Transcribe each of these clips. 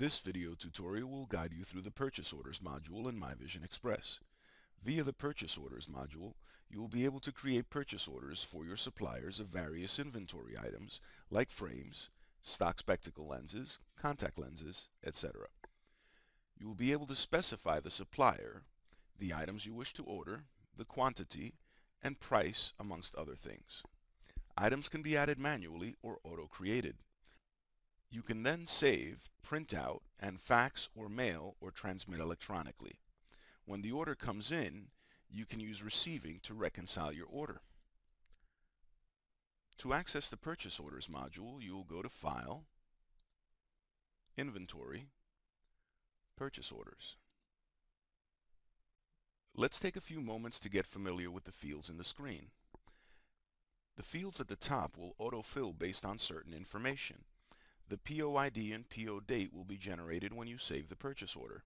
This video tutorial will guide you through the Purchase Orders module in MyVision Express. Via the Purchase Orders module, you will be able to create purchase orders for your suppliers of various inventory items like frames, stock spectacle lenses, contact lenses, etc. You will be able to specify the supplier, the items you wish to order, the quantity, and price amongst other things. Items can be added manually or auto-created. You can then save, print out, and fax or mail or transmit electronically. When the order comes in, you can use receiving to reconcile your order. To access the Purchase Orders module, you will go to File, Inventory, Purchase Orders. Let's take a few moments to get familiar with the fields in the screen. The fields at the top will autofill based on certain information. The PO ID and PO date will be generated when you save the purchase order.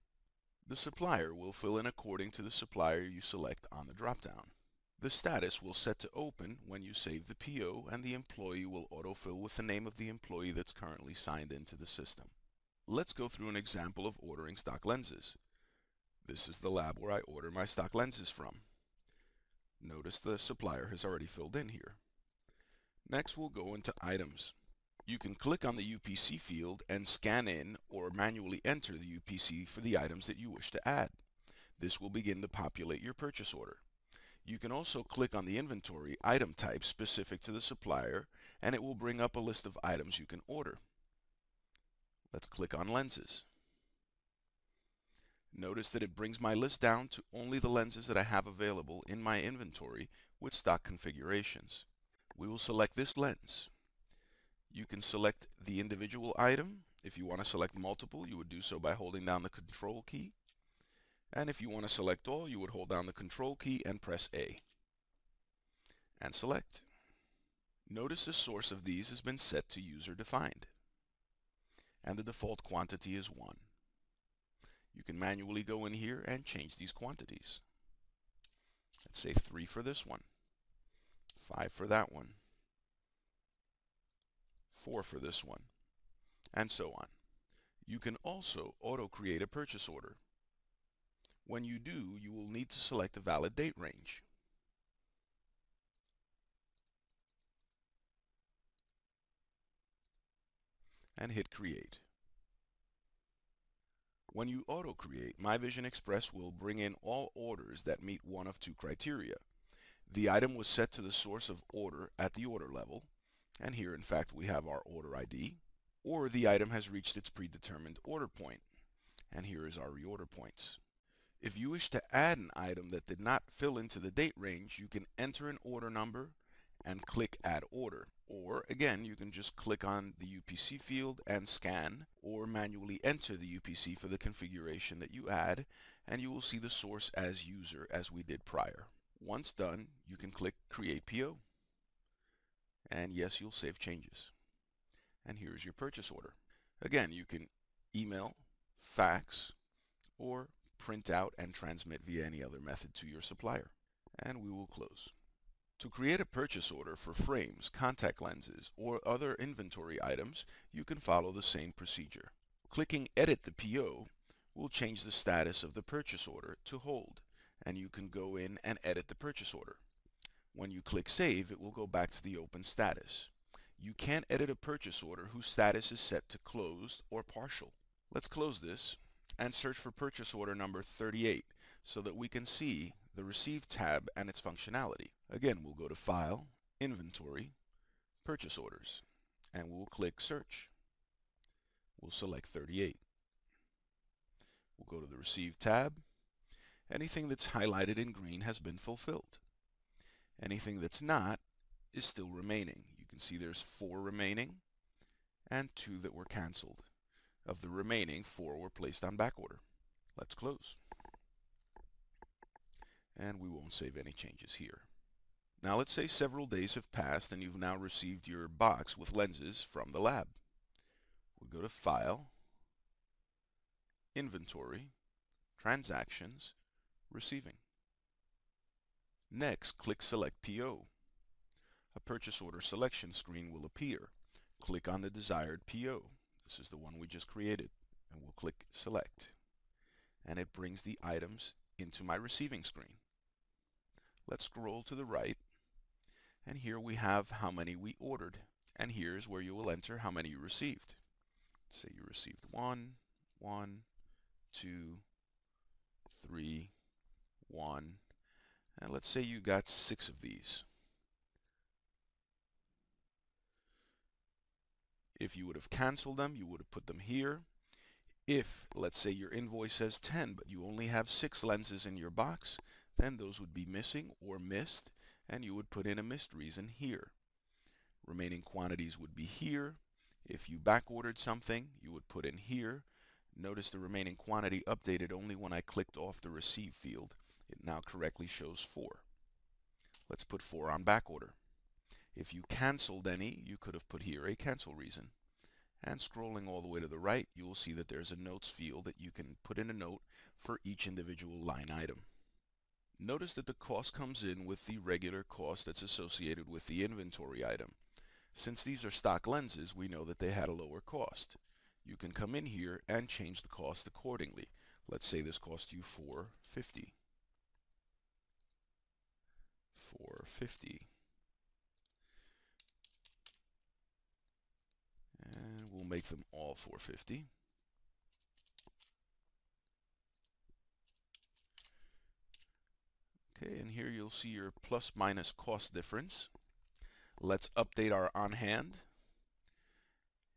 The supplier will fill in according to the supplier you select on the dropdown. The status will set to open when you save the PO and the employee will autofill with the name of the employee that's currently signed into the system. Let's go through an example of ordering stock lenses. This is the lab where I order my stock lenses from. Notice the supplier has already filled in here. Next we'll go into items. You can click on the UPC field and scan in or manually enter the UPC for the items that you wish to add. This will begin to populate your purchase order. You can also click on the inventory item type specific to the supplier and it will bring up a list of items you can order. Let's click on lenses. Notice that it brings my list down to only the lenses that I have available in my inventory with stock configurations. We will select this lens. You can select the individual item. If you want to select multiple, you would do so by holding down the control key. And if you want to select all, you would hold down the control key and press A. And select. Notice the source of these has been set to user defined. And the default quantity is 1. You can manually go in here and change these quantities. Let's say 3 for this one, 5 for that one, 4 for this one, and so on. You can also auto-create a purchase order. When you do, you will need to select a valid date range. and hit Create. When you auto-create, MyVision Express will bring in all orders that meet one of two criteria. The item was set to the source of order at the order level, and here in fact we have our order ID, or the item has reached its predetermined order point, and here is our reorder points. If you wish to add an item that did not fill into the date range, you can enter an order number and click Add Order. Or again, you can just click on the UPC field and scan or manually enter the UPC for the configuration that you add and you will see the source as user as we did prior. Once done, you can click Create PO and yes, you'll save changes. And here's your purchase order. Again, you can email, fax, or print out and transmit via any other method to your supplier. And we will close. To create a purchase order for frames, contact lenses, or other inventory items, you can follow the same procedure. Clicking Edit the PO will change the status of the purchase order to Hold, and you can go in and edit the purchase order. When you click Save, it will go back to the open status. You can't edit a purchase order whose status is set to Closed or Partial. Let's close this and search for purchase order number 38 so that we can see the Receive tab and its functionality. Again, we'll go to File, Inventory, Purchase Orders, and we'll click Search. We'll select 38. We'll go to the Receive tab. Anything that's highlighted in green has been fulfilled. Anything that's not is still remaining. You can see there's four remaining and two that were canceled. Of the remaining, four were placed on back order. Let's close and we won't save any changes here. Now let's say several days have passed and you've now received your box with lenses from the lab. We'll go to File, Inventory, Transactions, Receiving. Next, click Select PO. A purchase order selection screen will appear. Click on the desired PO. This is the one we just created. and we'll click select and it brings the items into my receiving screen. Let's scroll to the right and here we have how many we ordered and here's where you will enter how many you received. Say you received one, one, two, three, one, and let's say you got six of these. If you would have canceled them, you would have put them here. If, let's say your invoice says 10, but you only have six lenses in your box, then those would be missing or missed, and you would put in a missed reason here. Remaining quantities would be here. If you back ordered something, you would put in here. Notice the remaining quantity updated only when I clicked off the receive field. It now correctly shows 4. Let's put 4 on back order. If you canceled any, you could have put here a cancel reason. And scrolling all the way to the right, you will see that there's a notes field that you can put in a note for each individual line item. Notice that the cost comes in with the regular cost that's associated with the inventory item. Since these are stock lenses, we know that they had a lower cost. You can come in here and change the cost accordingly. Let's say this cost you 450. 450. And we'll make them all 450. Okay, and here you'll see your plus minus cost difference. Let's update our on hand.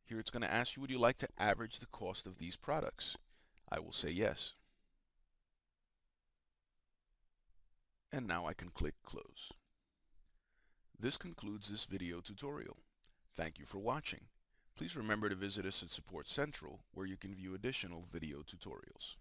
Here it's going to ask you, would you like to average the cost of these products? I will say yes. And now I can click close. This concludes this video tutorial. Thank you for watching. Please remember to visit us at Support Central where you can view additional video tutorials.